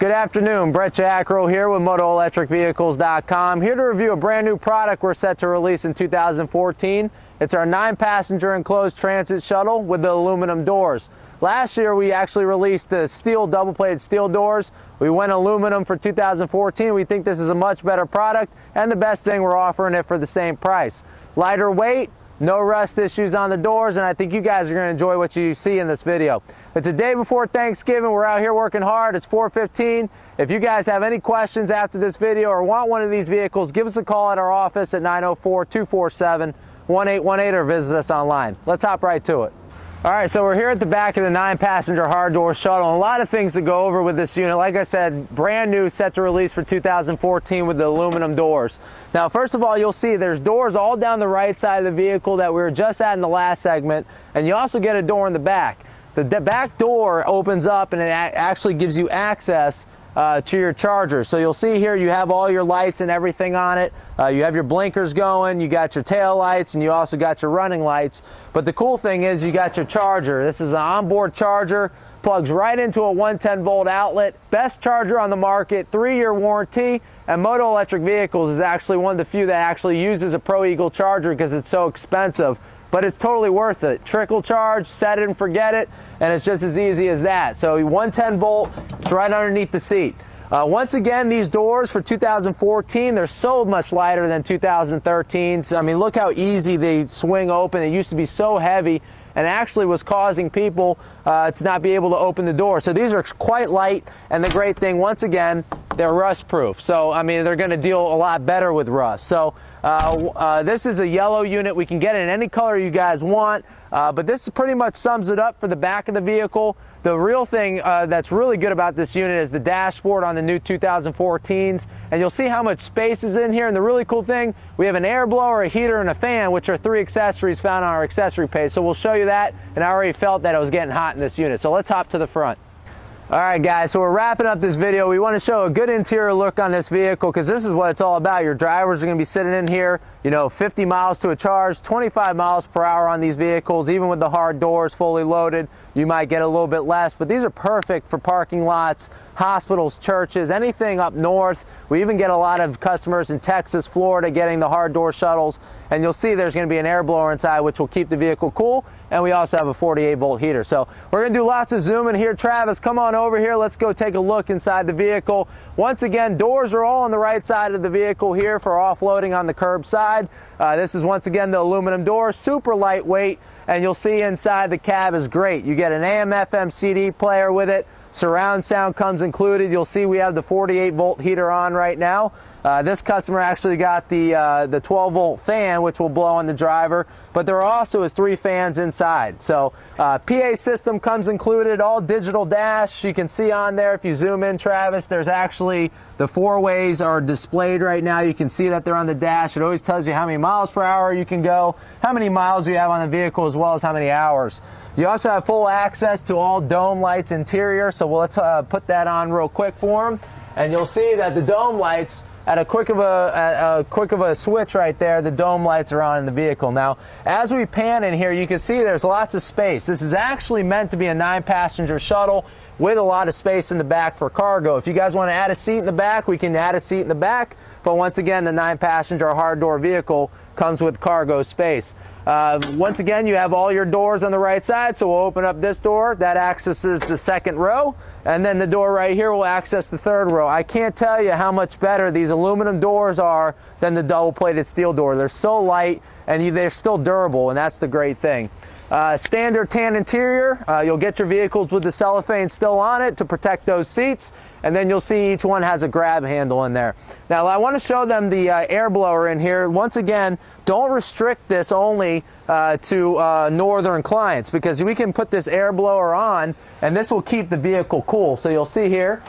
Good afternoon, Brett Jackrel here with MotoElectricVehicles.com. Here to review a brand new product we're set to release in 2014. It's our nine passenger enclosed transit shuttle with the aluminum doors. Last year we actually released the steel double plated steel doors. We went aluminum for 2014. We think this is a much better product and the best thing we're offering it for the same price. Lighter weight, no rust issues on the doors, and I think you guys are going to enjoy what you see in this video. It's a day before Thanksgiving. We're out here working hard. It's 4.15. If you guys have any questions after this video or want one of these vehicles, give us a call at our office at 904-247-1818 or visit us online. Let's hop right to it. All right, so we're here at the back of the nine passenger hard door shuttle. A lot of things to go over with this unit. Like I said, brand new, set to release for 2014 with the aluminum doors. Now, first of all, you'll see there's doors all down the right side of the vehicle that we were just at in the last segment. And you also get a door in the back. The back door opens up and it actually gives you access uh, to your charger. So you'll see here you have all your lights and everything on it. Uh, you have your blinkers going, you got your tail lights, and you also got your running lights. But the cool thing is you got your charger. This is an onboard charger, plugs right into a 110 volt outlet. Best charger on the market, three-year warranty, and Moto Electric Vehicles is actually one of the few that actually uses a Pro Eagle charger because it's so expensive but it's totally worth it. Trickle charge, set it and forget it, and it's just as easy as that. So 110 volt, it's right underneath the seat. Uh, once again, these doors for 2014, they're so much lighter than 2013. So, I mean, look how easy they swing open. They used to be so heavy and actually was causing people uh, to not be able to open the door. So these are quite light, and the great thing, once again, they're rust proof. So, I mean, they're going to deal a lot better with rust. So, uh, uh, this is a yellow unit. We can get it in any color you guys want, uh, but this pretty much sums it up for the back of the vehicle. The real thing uh, that's really good about this unit is the dashboard on the new 2014s, and you'll see how much space is in here. And the really cool thing, we have an air blower, a heater, and a fan, which are three accessories found on our accessory page. So we'll show you that, and I already felt that it was getting hot in this unit. So let's hop to the front. All right, guys, so we're wrapping up this video. We want to show a good interior look on this vehicle because this is what it's all about. Your drivers are going to be sitting in here, you know, 50 miles to a charge, 25 miles per hour on these vehicles, even with the hard doors fully loaded. You might get a little bit less, but these are perfect for parking lots, hospitals, churches, anything up north. We even get a lot of customers in Texas, Florida getting the hard door shuttles, and you'll see there's going to be an air blower inside which will keep the vehicle cool, and we also have a 48 volt heater. So we're going to do lots of zooming here. Travis, come on over here. Let's go take a look inside the vehicle. Once again, doors are all on the right side of the vehicle here for offloading on the curb side. Uh, this is once again the aluminum door, super lightweight and you'll see inside the cab is great. You get an AM FM CD player with it. Surround sound comes included. You'll see we have the 48 volt heater on right now. Uh, this customer actually got the uh, the 12 volt fan, which will blow on the driver, but there also is three fans inside. So uh, PA system comes included, all digital dash. You can see on there if you zoom in, Travis, there's actually the four ways are displayed right now. You can see that they're on the dash. It always tells you how many miles per hour you can go, how many miles you have on the vehicle, as well as how many hours. You also have full access to all dome lights interior, so let's uh, put that on real quick for them. And you'll see that the dome lights, at a quick of a, a, quick of a switch right there, the dome lights are on in the vehicle. Now, as we pan in here, you can see there's lots of space. This is actually meant to be a nine-passenger shuttle with a lot of space in the back for cargo. If you guys want to add a seat in the back, we can add a seat in the back. But once again, the nine passenger hard door vehicle comes with cargo space. Uh, once again, you have all your doors on the right side. So we'll open up this door that accesses the second row. And then the door right here will access the third row. I can't tell you how much better these aluminum doors are than the double plated steel door. They're so light and they're still durable. And that's the great thing. Uh, standard tan interior. Uh, you'll get your vehicles with the cellophane still on it to protect those seats. And then you'll see each one has a grab handle in there. Now I want to show them the uh, air blower in here. Once again, don't restrict this only uh, to uh, northern clients because we can put this air blower on and this will keep the vehicle cool. So you'll see here,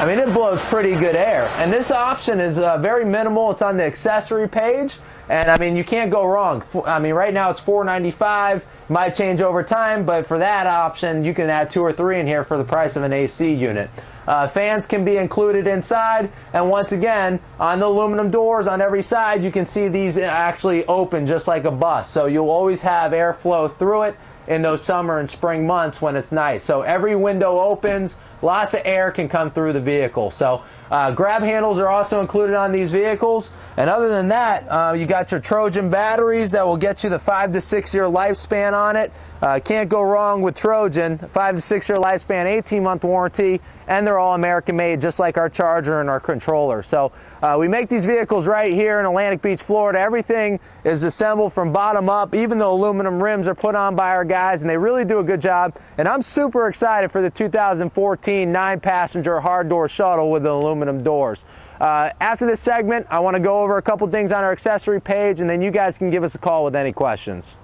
I mean, it blows pretty good air. And this option is uh, very minimal. It's on the accessory page. And I mean, you can't go wrong. I mean, right now it's $4.95. Might change over time, but for that option, you can add two or three in here for the price of an AC unit. Uh, fans can be included inside, and once again, on the aluminum doors on every side, you can see these actually open just like a bus. So you'll always have airflow through it in those summer and spring months when it's nice. So every window opens, lots of air can come through the vehicle. So uh, grab handles are also included on these vehicles. And other than that, uh, you got your Trojan batteries that will get you the five to six year lifespan on it. Uh, can't go wrong with Trojan. Five to six year lifespan, 18 month warranty, and they're all American made, just like our Charger and our controller. So uh, we make these vehicles right here in Atlantic Beach, Florida. Everything is assembled from bottom up. Even the aluminum rims are put on by our guys, and they really do a good job. And I'm super excited for the 2014 nine passenger hard door shuttle with the aluminum aluminum doors. Uh, after this segment, I want to go over a couple things on our accessory page, and then you guys can give us a call with any questions.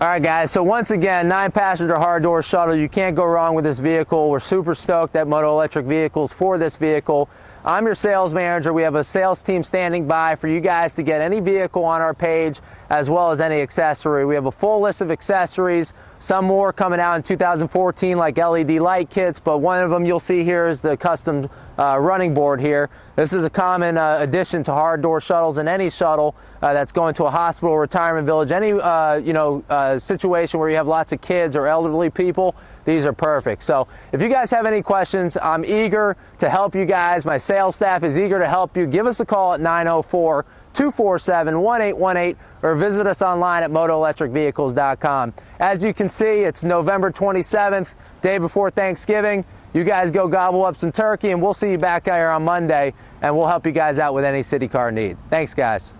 All right, guys, so once again, nine passenger hard door shuttle. You can't go wrong with this vehicle. We're super stoked at Moto Electric Vehicles for this vehicle. I'm your sales manager. We have a sales team standing by for you guys to get any vehicle on our page as well as any accessory. We have a full list of accessories, some more coming out in 2014 like LED light kits, but one of them you'll see here is the custom uh, running board here. This is a common uh, addition to hard door shuttles and any shuttle uh, that's going to a hospital, retirement village, any uh, you know uh, situation where you have lots of kids or elderly people. These are perfect. So if you guys have any questions, I'm eager to help you guys. My sales staff is eager to help you. Give us a call at 904 247 1818 or visit us online at motoelectricvehicles.com. As you can see, it's November 27th, day before Thanksgiving. You guys go gobble up some turkey, and we'll see you back here on Monday, and we'll help you guys out with any citEcar need. Thanks, guys.